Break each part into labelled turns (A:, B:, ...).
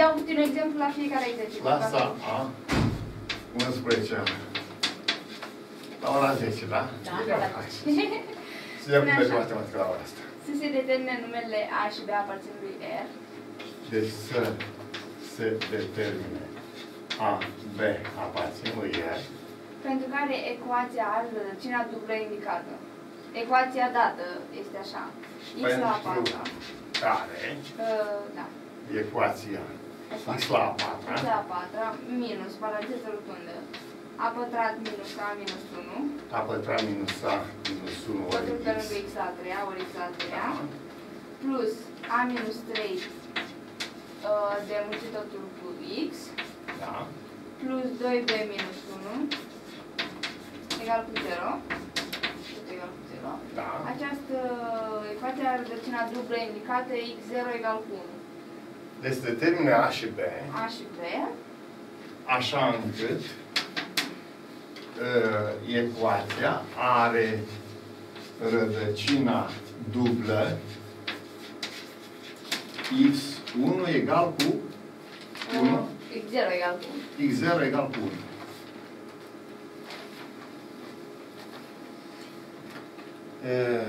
A: iau un exemplu la fiecare exercițiu.
B: Clasa A, 11 ani. La ora 10, da?
A: Da,
B: Bine,
A: la
B: hai.
A: 10.
B: Să ia
A: Spune
B: cum merge
A: așa.
B: matematică la ora asta.
A: Să se determine numele A și B aparțin lui R.
B: Deci să se determine A, B aparțin lui R.
A: Pentru care ecuația are rădăcina dublă indicată. Ecuația dată este așa. X la a
B: Pentru
A: patra.
B: care
A: Uh, da.
B: Ecuația x la a patra
A: X la a patra minus paranteză rotundă. A pătrat minus A minus 1.
B: a pătrat minus a minus 1 ori
A: Totul pe
B: x.
A: lângă X la a treia ori X la a treia.
B: Da.
A: Plus A minus 3 uh, de mulțit totul cu X.
B: Da.
A: plus 2b minus 1 egal cu 0. Tot egal cu 0.
B: Da.
A: Această ecuație are rădăcina dublă indicată x0 egal cu 1.
B: Deci determine A și B
A: A și B.
B: așa încât uh, ecuația are rădăcina dublă x1 egal cu 1,
A: uh, x0 egal cu 1.
B: x0 egal cu 1. Uh,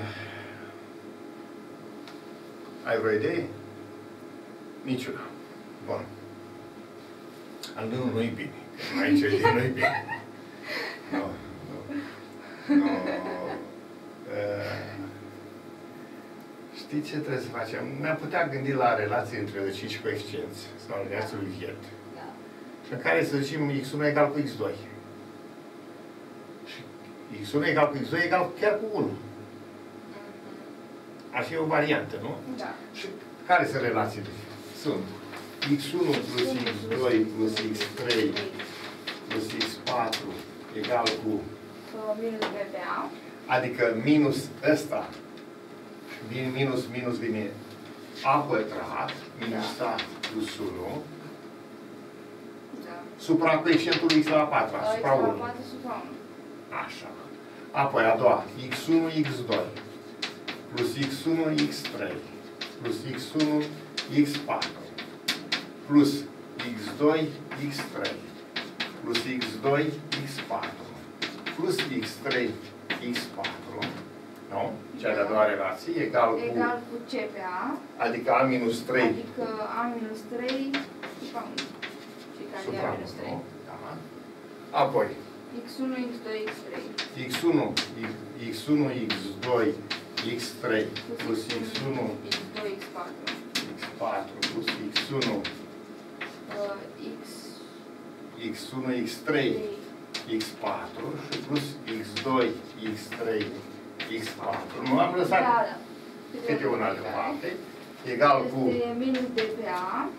B: ai vreo idee? Niciuna. Bun. Al meu nu-i bine. Că Aici e nu-i bine. Nu, nu. Nu. Uh, Știi ce trebuie să facem? Ne-am putea gândi la relații între rădăcini și coeficienți sau aliații lui Viet.
A: Da.
B: Și în care să zicem x1 egal cu x2. Și x1 egal cu x2 egal chiar cu 1. Ar fi o variantă, nu?
A: Da.
B: Și care sunt relațiile? Sunt x1 plus x2 plus x3 plus x4 egal cu,
A: Uh, minus b pe A.
B: adică minus ăsta, din minus minus vine a pătrat, minus a plus 1,
A: Da.
B: supra coeficientului x la 4,
A: Uh, x
B: supra
A: la
B: 1.
A: 4 supra 1.
B: Așa. Apoi a doua, x1, x2, plus x1, x3, plus x1, x4, plus x2, x3, plus x2, x4, plus x3, x4, nu? Cea de-a doua relație, egal cu,
A: Egal cu c pe A.
B: adică a minus 3
A: Adică A minus 3 supra 1. Și care e A
B: supra
A: minus 3.
B: 1, da? Apoi,
A: x1, x2, x3.
B: x1, x1, x2, x3, plus x1,
A: x2, x4.
B: X4, plus x1,
A: Uh, x
B: x1, x3, x4 și plus x2, x3, x4. Nu am lăsat
A: Da, da.
B: câte una de parte. Egal cu...
A: Este minus b pe A.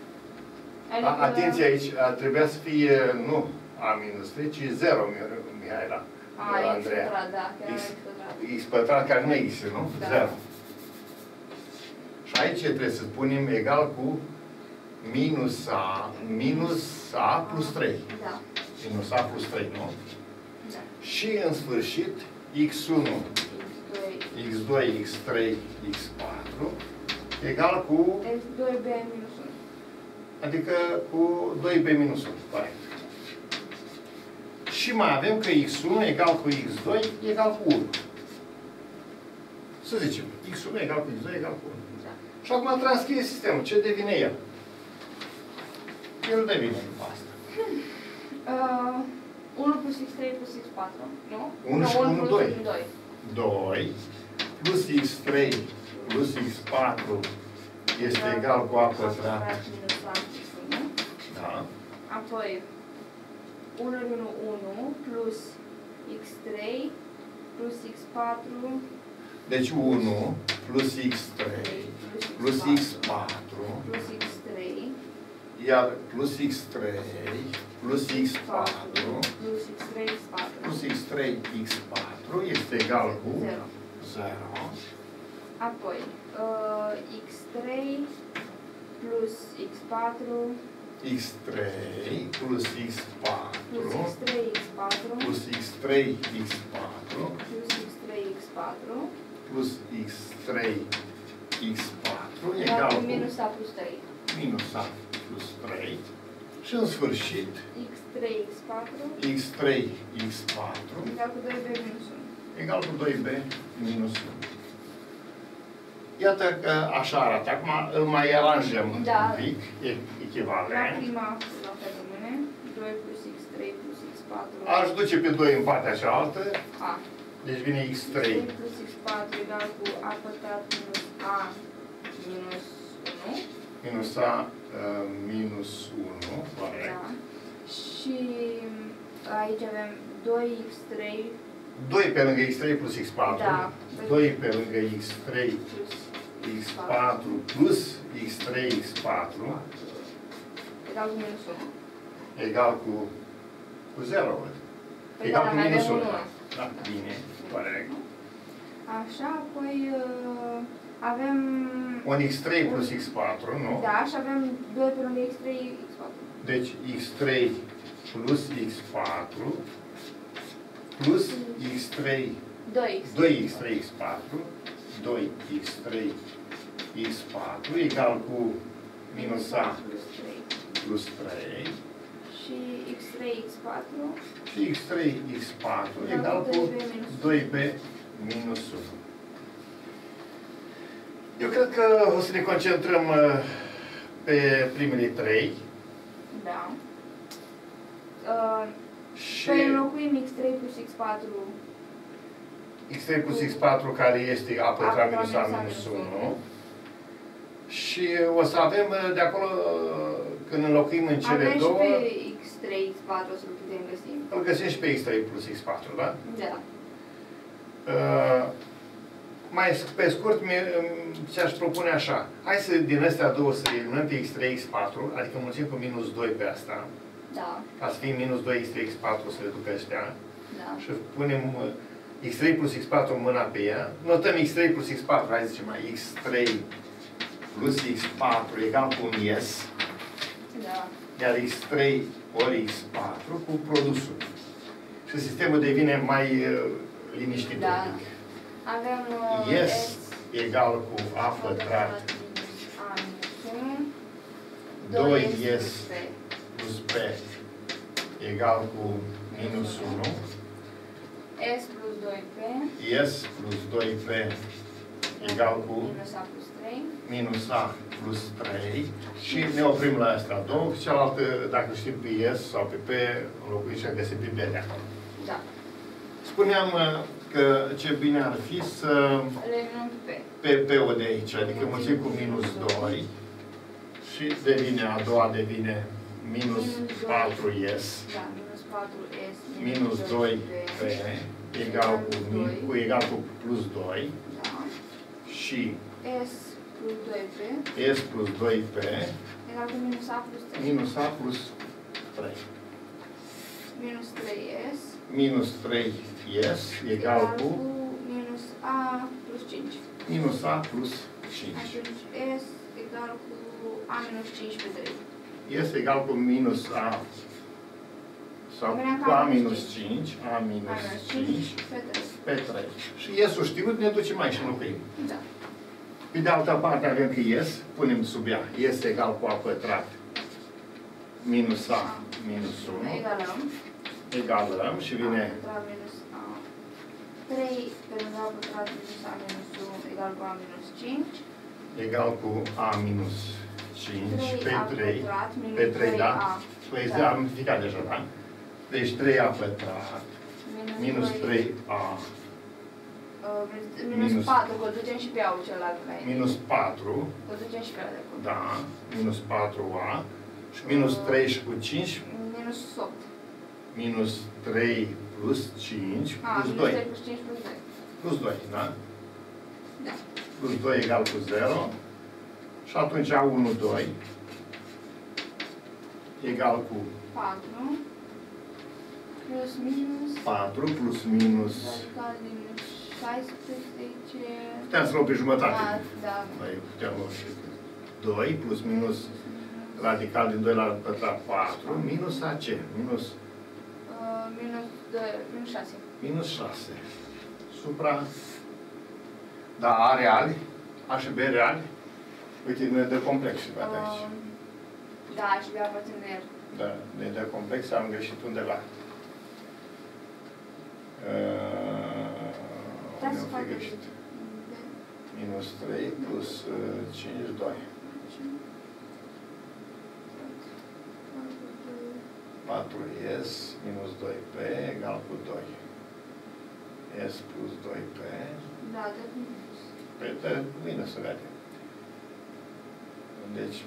B: A, atenție aici, a, trebuia să fie, nu a minus 3, ci 0, Mi- Mihaela.
A: A, x
B: Andreea.
A: pătrat, da, chiar
B: X,
A: x pătrat.
B: x pătrat care nu există, nu?
A: Da.
B: 0. Și aici trebuie să spunem egal cu minus a, minus a plus 3.
A: Da,
B: Minus a plus 3, nu?
A: da.
B: Și în sfârșit, x1,
A: x2,
B: x2, x3, x4 egal cu,
A: x2b minus 1.
B: adică cu 2b minus 1, corect. Și mai avem că x1 egal cu x2 egal cu 1. Să zicem, x1 egal cu x2 egal cu 1.
A: Da.
B: Și acum transcrie sistemul. Ce devine el? El devine după asta.
A: Uh, 1 plus x3 plus x4, nu?
B: Unu
A: Nu,
B: și
A: 1
B: unu,
A: plus
B: doi.
A: 2.
B: 2 plus x3 plus x4 este egal cu a pătrat.
A: minus a plus 1.
B: Da.
A: Apoi, 1 minus 1 plus x3 plus x4
B: Deci 1 plus x3 plus x4
A: plus x3
B: iar plus x3 plus x4
A: plus x3 x4
B: plus x3 x4 este egal cu
A: 0.
B: 0
A: Apoi, uh, x3 plus x4
B: x3 plus x4
A: plus x3 x4
B: plus x3 x4
A: plus x3 x4
B: plus x3 x4
A: egal
B: egal
A: cu
B: cu
A: minus a plus 3.
B: minus a plus 3. Și în sfârșit,
A: x3, x4
B: x3, x4
A: egal cu 2b minus 1.
B: egal cu 2b minus 1. Iată că așa arată. Acum îl mai aranjăm
A: Da.
B: un pic, e
A: La
B: echivalent.
A: prima la fel rămâne 2 plus x3 plus x4
B: Aș duce pe 2 în partea cealaltă,
A: a.
B: deci vine x3
A: 3 plus x4 egal cu a pătrat minus a minus 1.
B: minus a uh, minus 1, corect.
A: Da. Și aici avem 2x3
B: 2 pe lângă x3 plus x4,
A: Da.
B: 2 pe lângă x3
A: plus
B: x4 plus x3 x4
A: egal cu minus 1.
B: egal cu, cu 0, văd.
A: Păi
B: Egal
A: da,
B: cu
A: mai
B: minus
A: avem
B: 1.
A: Unul.
B: Da, bine, corect.
A: Așa, apoi uh, avem...
B: Un x3 plus x4, nu?
A: Da, și avem 2 pe lângă x3, x4.
B: Deci x3 plus x4 plus x3
A: 2x.
B: 2x3 x4 2x3 x4 egal cu minus a
A: plus 3.
B: Plus 3
A: Și x3, x4?
B: Și x3 x4. Egal cu 2b minus 1. Eu cred că o să ne concentrăm uh, pe primele trei.
A: Da. Uh,
B: și
A: Păi înlocuim x3 plus x4.
B: X3 plus x4 care este a pătrat minus a minus 1 și o să avem uh, de acolo, uh, când înlocuim în cele
A: Avem și
B: două,
A: pe x3, x4 o să-l putem găsi.
B: îl găsim și pe x3 plus x4, da?
A: Da.
B: Uh, mai sc- pe scurt, mi- îmi- ți-aș propune așa. Hai să din astea două să eliminăm pe x3, x4, adică mulțim cu minus 2 pe asta,
A: Da.
B: ca să fie minus 2 x3, x4 să le ducă ăștia,
A: Da.
B: și punem uh, x3 plus x4 în mâna pe ea, notăm x3 plus x4, hai să zicem mai x3 plus x4 egal cu un yes,
A: Da.
B: Iar x3 ori x4 cu produsul. Și sistemul devine mai uh, liniștit
A: Da.
B: un pic.
A: Avem uh,
B: Yes
A: S
B: egal cu a pătrat
A: minus a minus 1.
B: 2
A: 2
B: yes plus b egal cu minus 1.
A: S plus 2P
B: Yes plus 2b egal cu
A: minus A plus 3.
B: minus a plus 3 și ne oprim la asta două, cealaltă, dacă știm pe S sau pe P, înlocuim și găsim pe B de acolo.
A: Da.
B: Spuneam uh, că ce bine ar fi să
A: Le eliminăm pe P.
B: pe P-ul de aici, adică mulțim cu minus 2 și devine, a doua devine minus 4S
A: Da, minus 4S
B: minus 2 P egal cu, min, cu egal cu plus 2
A: Da.
B: Și
A: S plus 2P
B: S plus 2P
A: egal cu minus A plus 3.
B: minus A plus 3.
A: Minus 3S
B: Minus 3S egal cu
A: minus A plus 5.
B: minus A plus 5.
A: Atunci S egal cu A minus 5 pe 3.
B: S egal cu minus A sau
A: Rămâne
B: cu
A: ca
B: A
A: A minus
B: minus 5, A
A: A
B: minus
A: minus
B: 5
A: 5 pe 3.
B: pe 3. Și S-ul știut, ne ducem mai și înlocuim.
A: Da.
B: Pe de altă parte avem că S, punem sub ea, S egal cu A pătrat minus A minus 1,
A: Egalăm.
B: egalăm și vine
A: A pătrat minus A. 3 pe lângă A pătrat minus A minus 1 egal cu A minus 5.
B: egal cu A minus 5 pe 3,
A: pătrat minus
B: pe 3, da?
A: 3A.
B: Păi
A: Da.
B: am ridicat deja, da? Deci 3A pătrat minus 3A
A: Uh, minus,
B: Minus.
A: 4, că ducem și pe aul celălalt înainte.
B: minus 4,
A: Că ducem și pe ăla de acolo.
B: da, minus 4A și minus 3 și cu 5,
A: Minus 8.
B: minus 3 plus 5
A: A,
B: plus
A: minus
B: 2.
A: 3 plus 5 plus 2.
B: Plus 2, da?
A: Da.
B: Plus 2 egal cu 0. Și atunci A1, 2 egal cu
A: 4 plus minus
B: 4 plus minus...
A: radical din 16
B: Puteam să luăm pe jumătate.
A: da, da.
B: Mai puteam lua și 2 plus minus radical din 2 la pătrat 4 minus AC, minus,
A: Uh, minus 2, minus 6.
B: minus 6. Supra, da, A reali, A și B reali. Uite, ne dă complex și poate aici.
A: Um, Da, și B aparțin de el.
B: Da, ne dă complex, am greșit undeva. Uh,
A: Da,
B: unde
A: să
B: am
A: fac
B: fi greșit? Minus 3 plus uh, 5, 2. 4S minus 2P egal cu 2. S plus 2P.
A: Da, de minus.
B: Păi, dă, bine să vedem. Deci,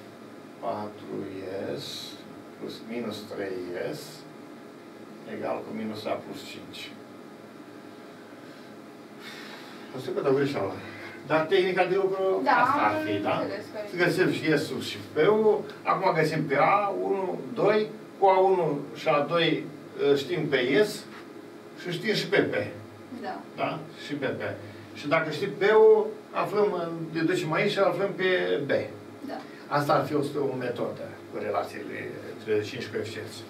B: 4S plus minus 3S egal cu minus A plus 5. O să o greșeală. Dar tehnica de lucru
A: Da,
B: asta ar
A: am
B: fi, da?
A: înțeles care
B: Să găsim și S-ul și P-ul. Acum găsim pe A1, 2, cu A1 și A2 știm pe S și știm și pe P.
A: Da.
B: Da? Și pe P. Și dacă știi P-ul, aflăm, deducem aici și aflăm pe B.
A: Da.
B: Asta ar fi o, o metodă cu relațiile între 5 coeficienți.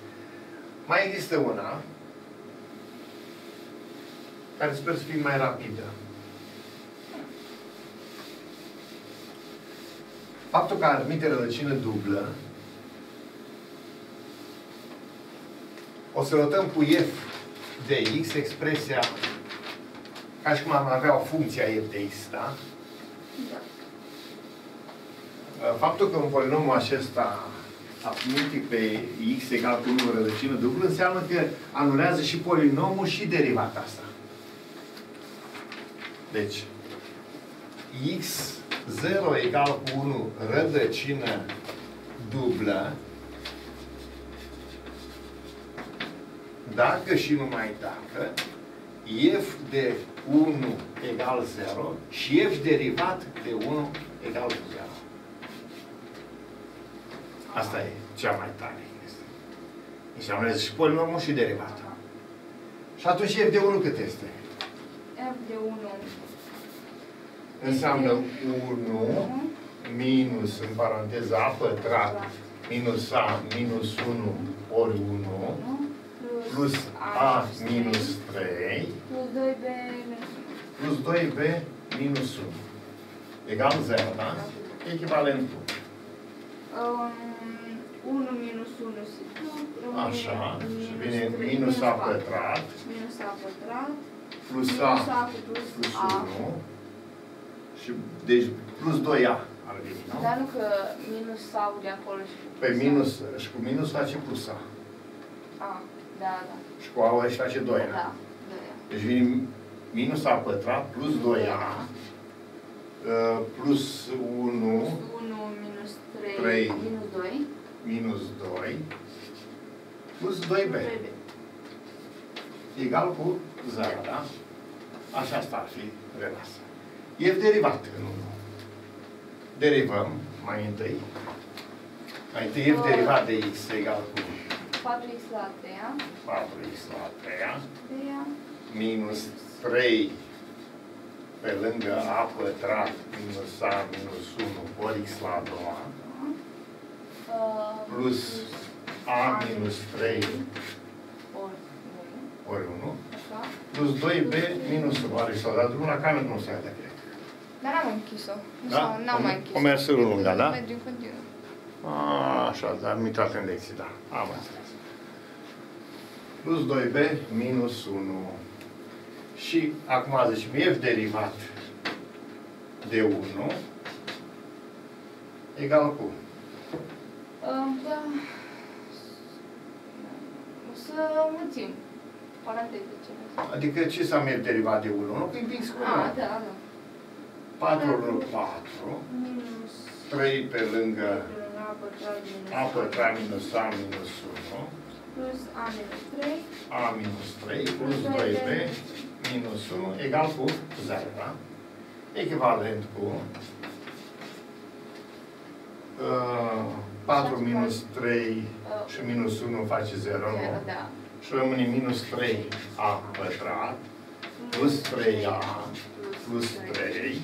B: Mai există una care sper să fie mai rapidă. Faptul că admite rădăcină dublă o să notăm cu f de x expresia ca și cum am avea o funcție a f de x, da?
A: Da.
B: Faptul că un polinomul acesta admite pe x egal cu 1 rădăcină dublă înseamnă că anulează și polinomul și derivata asta. Deci, x 0 egal cu 1 rădăcină dublă dacă și numai dacă f de 1 egal 0 și f derivat de 1 egal cu 0. Asta e cea mai tare este. Înseamnă și polinomul și derivata. Și atunci f de 1 cât este?
A: F de 1.
B: Înseamnă 1 minus, în paranteză, a pătrat minus a minus 1 ori 1 plus a minus 3
A: Plus 2B minus
B: plus 2b minus 1 egal 0, da? Echivalentul.
A: 1. 1 minus 1 se duc. rămâne
B: Așa. Și
A: minus
B: vine
A: trei,
B: minus a
A: patru.
B: pătrat
A: Minus a pătrat.
B: plus
A: Minus
B: a
A: a cu plus
B: plus
A: a.
B: 1 și deci plus 2a ar veni, nu?
A: Dar nu că minus sau de acolo și cu
B: Pe
A: plus a.
B: minus și cu minus face plus a.
A: A, da, da.
B: Și cu a își face 2a.
A: Da, da.
B: Deci vine minus a pătrat plus 2a uh, plus 1
A: Plus 1 minus 3,
B: Trei.
A: minus 2.
B: minus 2 plus 2b
A: 3B.
B: egal cu 0, da? Așa asta ar fi relația. E derivat în 1. Derivăm mai întâi. Mai întâi f derivat de x egal cu
A: 4x la 3
B: 4x la 3
A: 3
B: minus 3 pe lângă a pătrat minus a minus 1 ori x la a doua plus a minus 3
A: ori 1.
B: ori 1
A: Așa.
B: plus 2b minus 1. Oare s-a dat drumul la cameră? Nu s-a dat, cred.
A: Dar n-am închis-o. Nu
B: Da?
A: s-au- N-am
B: O-
A: mai închis-o.
B: o mers în lungă, da?
A: Merge în continuu.
B: A, așa, dar am intrat în lecții, da. Am înțeles. Plus 2b minus 1. Și acum zice, f derivat de 1 egal cu
A: Uh, Da. O să mulțim. Paranteze ce ne zic.
B: Adică ce să merg derivat de 1? Nu, că împings cu
A: Ah,
B: 1.
A: da, da.
B: 4 ori 4,
A: Minus
B: 3 pe lângă
A: a pătrat minus
B: a pătrat minus a minus 1,
A: plus a minus 3
B: a minus 3 plus 2b minus 1 egal cu 0, da? Echivalent cu uh, 4 minus 3 și minus 1 face 0, nu?
A: Zero, da.
B: Și rămâne minus 3a pătrat plus 3a plus 3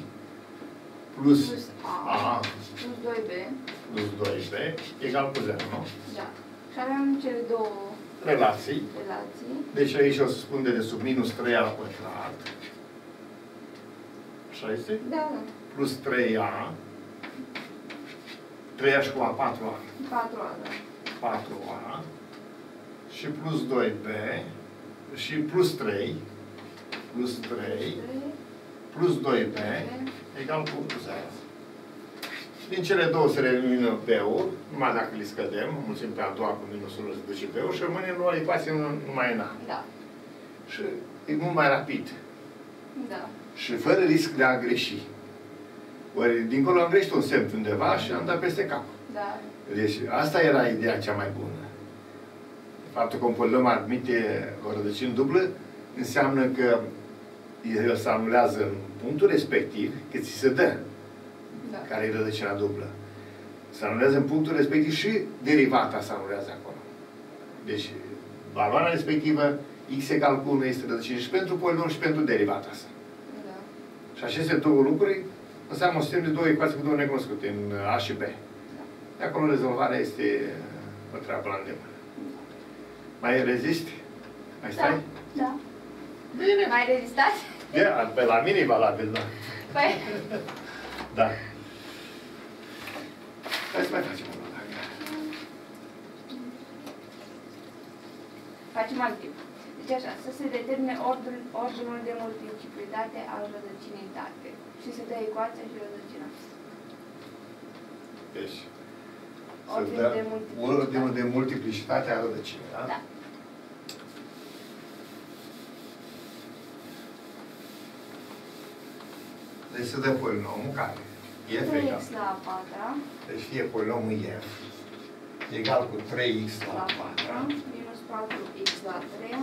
B: plus
A: Plus a
B: a
A: plus 2b
B: plus 2b egal cu 0, nu?
A: da. Și avem cele două
B: Relații.
A: relații.
B: Deci aici o să spun de sub minus 3a pătrat. Așa este?
A: Da, da.
B: Plus 3a 3A și cu A, 4A.
A: 4A, da.
B: 4A și plus 2B și plus 3 plus 3 plus 2B egal cu 0. Din cele două se elimină B-ul, numai dacă le scădem, mulțim pe a doua cu minus 1 se duce B-ul și rămâne în o ecuație numai în A.
A: Da.
B: Și e mult mai rapid.
A: Da.
B: Și fără risc de a greși. Ori dincolo am greșit un semn undeva și am dat peste cap.
A: Da.
B: Deci asta era ideea cea mai bună. Faptul că un polinom admite o rădăcină dublă înseamnă că el se anulează în punctul respectiv, că ți se dă
A: Da.
B: care e rădăcina dublă. Se anulează în punctul respectiv și derivata se anulează acolo. Deci, valoarea respectivă, x egal cu 1 este rădăcină și pentru polinom și pentru derivata sa.
A: Da.
B: Și aceste două lucruri înseamnă un sistem de două ecuații cu două necunoscute, în A și B. De acolo rezolvarea este o treabă la îndemână. Mai rezisti? Mai stai?
A: Da. Da.
B: Bine.
A: Mai rezistați?
B: De, pe la mine e valabil, da.
A: Păi,
B: Da. Hai să mai facem una, dacă.
A: facem alt tip. Deci așa, să se determine ordin, ordinul de multiplicitate al rădăcinii date. Și se dă ecuația și rădăcina.
B: Deci, să
A: Ordinul
B: dă
A: de multiplicitate.
B: ordinul de multiplicitate a rădăcinii, da?
A: Da.
B: Deci se dă polinomul care e f egal.
A: 3x la a patra,
B: Deci fie polinomul f egal cu 3x
A: la
B: la
A: a patra,
B: 4
A: minus 4x la a treia,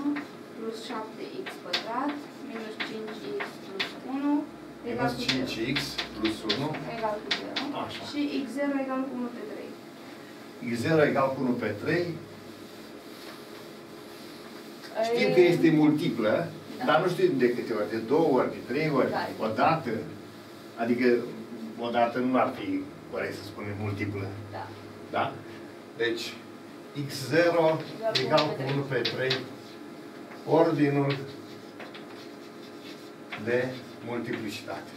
A: plus 7x pătrat, minus 5x plus 1, egal
B: minus
A: cu 0.
B: 5x plus 1
A: Egal cu 0.
B: Așa.
A: Și x0 egal cu 1 pe 3.
B: x0 egal cu 1 pe 3 Știm
A: E-
B: că este multiplă,
A: Da.
B: dar nu știu de câte ori, de două ori, de trei ori,
A: Da.
B: o dată. Adică, o dată nu ar fi corect să spunem multiplă.
A: Da.
B: Da? Deci, x0 egal cu 1 pe 3, ordinul de multiplicitate.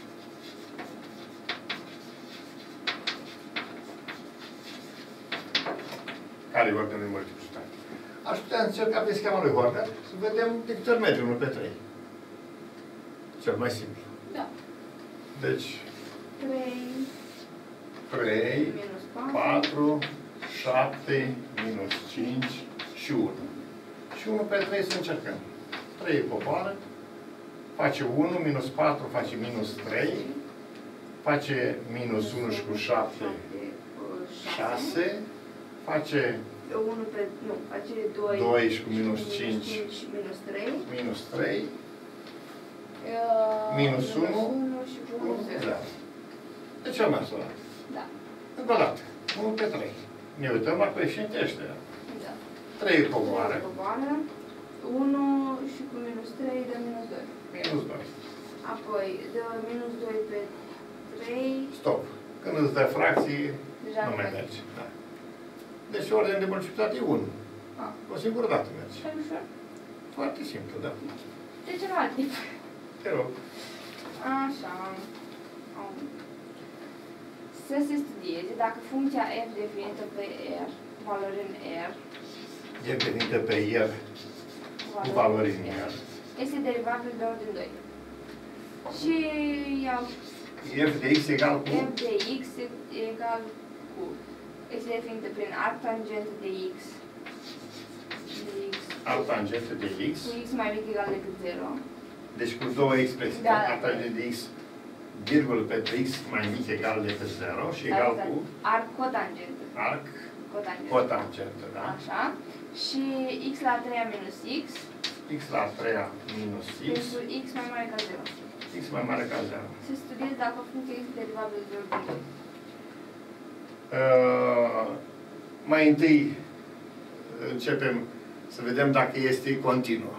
B: Care e ordinul de multiplicitate? Aș putea încerca pe schema lui Horner să vedem de câte ori merge 1 pe 3. Cel mai simplu.
A: Da.
B: Deci,
A: 3
B: 3,
A: minus 4.
B: 4, 7, minus 5 și 1. Și 1 pe 3 să încercăm. 3 coboară, face 1, minus 4 face minus 3, face minus 1 și cu 7, 6, face
A: 1 pe, nu, face 2.
B: 2 și cu minus 5,
A: 5 și minus 3.
B: minus 3,
A: Uh,
B: Minus unu
A: 1 și cu 1 0.
B: 0. Deci am mers ăla.
A: Da.
B: Încă o dată. 1 pe 3. Ne uităm la coeficiente ăștia.
A: Da.
B: 3 coboară,
A: Coboară. 1 și cu minus 3 dă minus 2.
B: minus 2.
A: Apoi dă minus 2 pe 3.
B: Stop. Când îți dă fracții,
A: Deja
B: nu
A: nu
B: mai
A: merge.
B: merge. Da. Deci ordinea de multiplicat e 1.
A: Ah.
B: O singură dată merge.
A: Și ușor.
B: Foarte simplu, da.
A: Trecem la alt tip.
B: Te rog.
A: Așa. Am. Să se studieze dacă funcția f definită pe r, valori în r,
B: E venită pe el cu valori în el.
A: este derivabil de ordin 2. Și iau
B: F de x egal cu
A: f de x egal cu este definită prin arc tangent de x de x
B: alt tangentă de x.
A: cu x mai mic egal decât 0
B: Deci cu două expresii.
A: Da.
B: Alt tangent de x, virgulă pentru x mai mic egal decât 0 și egal cu
A: arc cotangentă
B: arc
A: cotangentă
B: cotangentă, da?
A: Așa. Și x la 3 minus x
B: x la 3 minus x,
A: pentru x mai mare ca 0.
B: x mai mare ca 0.
A: Se studieze dacă funcția este derivabil de ordin 2.
B: Uh, mai întâi începem să vedem dacă este continuă.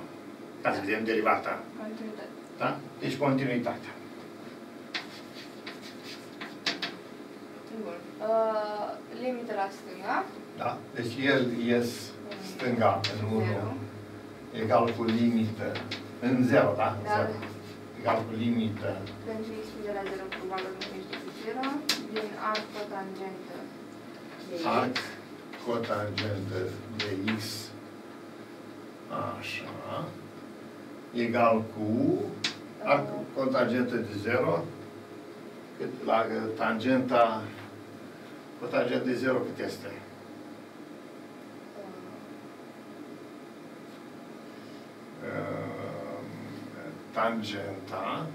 B: Ca să vedem derivata.
A: Continuitate.
B: Da? Deci continuitatea.
A: Bun. Uh, limită la stânga.
B: Da? Deci el ies stânga în 1
A: Zero.
B: egal cu limită în 0, da?
A: Da.
B: Zero. Egal cu limită
A: Pentru x de la 0 cu valori nu ești decât 0. Din arc cotangentă de
B: arc
A: X.
B: cotangentă de X, așa, egal cu arc cotangentă de 0, cât la tangenta cotangentă de 0 cât este? Uh, tangenta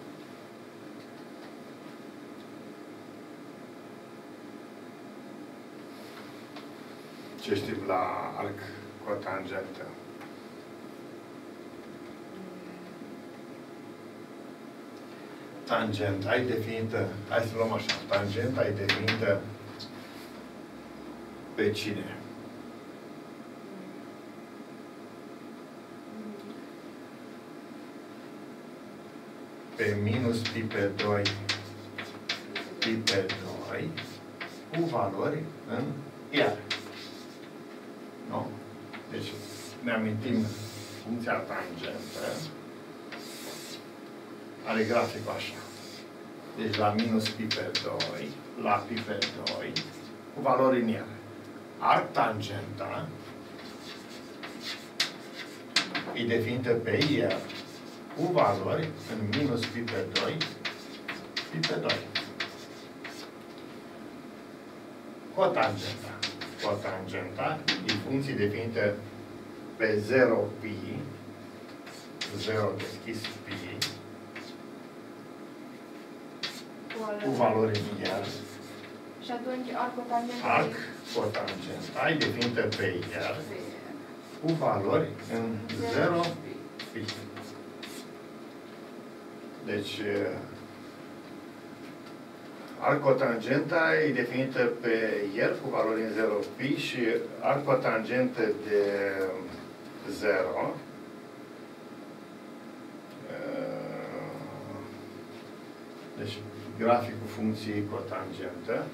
B: ce știm la arc cotangentă? Tangenta e definită, hai să luăm așa, tangenta e definită pe cine? Pe minus pi pe 2 pi pe 2 cu valori în iar. Nu? Deci ne amintim funcția tangentă are graficul așa. Deci la minus pi pe 2, la pi pe 2, cu valori în iar. Arc tangenta e definită pe iar cu valori în minus pi pe 2, pi pe 2. Cotangenta. Cotangenta e funcție definită pe 0 pi, 0 deschis pi, cu valori în iar.
A: Și atunci arcotangenta
B: Arc
A: e
B: cotangenta e definită pe iar.
A: Pe
B: cu valori în 0 pi. Deci, eh, arcotangenta e definită pe iar cu valori în 0 pi și arcotangentă de 0 deci graficul funcției cotangentă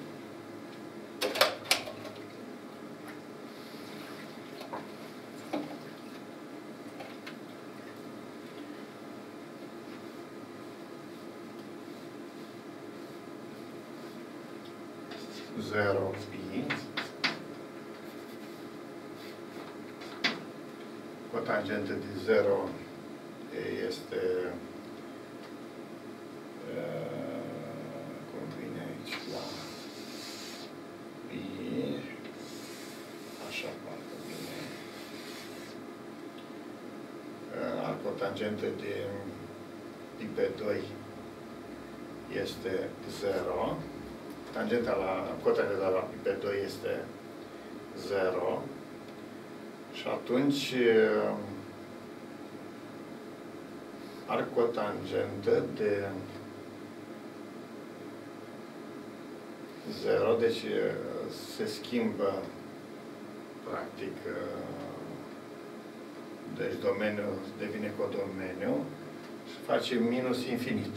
B: zero pi cotangentă de 0 este uh, cum vine aici la pi așa parcă vine uh, al cotangentă de pi pe 2 este 0 tangenta la, cotangenta la pi pe 2 este 0 și atunci uh, arcotangentă de 0, deci uh, se schimbă practic uh, deci domeniul devine codomeniu și face minus infinit.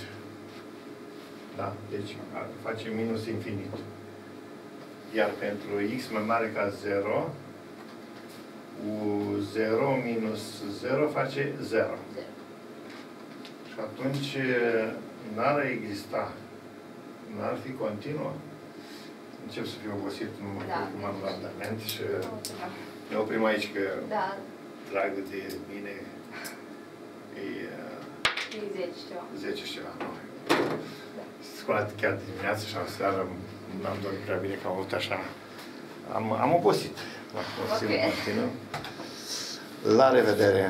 B: Da? Deci a- face minus infinit. Iar pentru x mai mare ca 0, cu 0 minus 0 face 0.
A: zero.
B: Și atunci n-ar exista, n-ar fi continuă. Încep să fiu obosit, nu mă
A: Da.
B: da. am randament și
A: Da.
B: ne oprim aici că
A: Da,
B: dragă de mine e
A: 30 ceva.
B: uh, 10 și ceva. Nu. Scoat chiar dimineața și seara n-am dormit prea bine că am avut așa. Am, am obosit la Consiliul
A: Ok.
B: Martină. La revedere!